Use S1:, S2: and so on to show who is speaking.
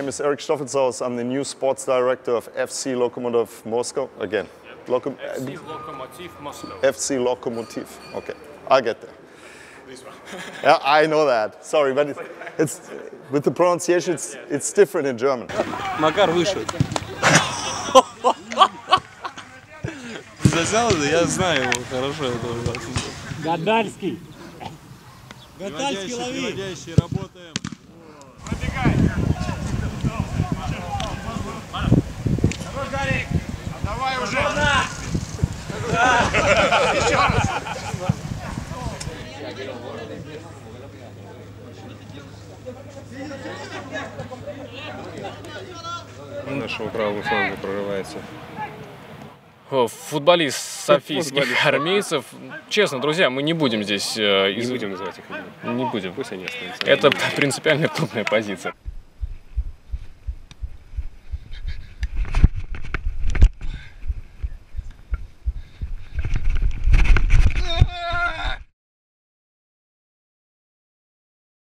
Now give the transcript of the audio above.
S1: name is Erik Stoffelshaus. I'm the new sports director of FC Lokomotiv Moscow. Again, yep.
S2: FC uh, Lokomotiv Moscow.
S1: FC Lokomotiv. Okay, I'll get there. Yeah, I know that. Sorry, but it's, it's with the pronunciation, it's, it's different in German.
S3: Макар вышел. Заснял я знаю его хорошо.
S4: Гатальский.
S3: Гатальский лови. Работаем.
S2: Нашего правого фланга прорывается.
S5: Футболист софийских армейцев. Честно, друзья, мы не будем здесь... э,
S2: Не
S5: из-
S2: будем называть их.
S5: Не будем.
S2: Пусть они останутся.
S5: Это принципиальная клубная позиция.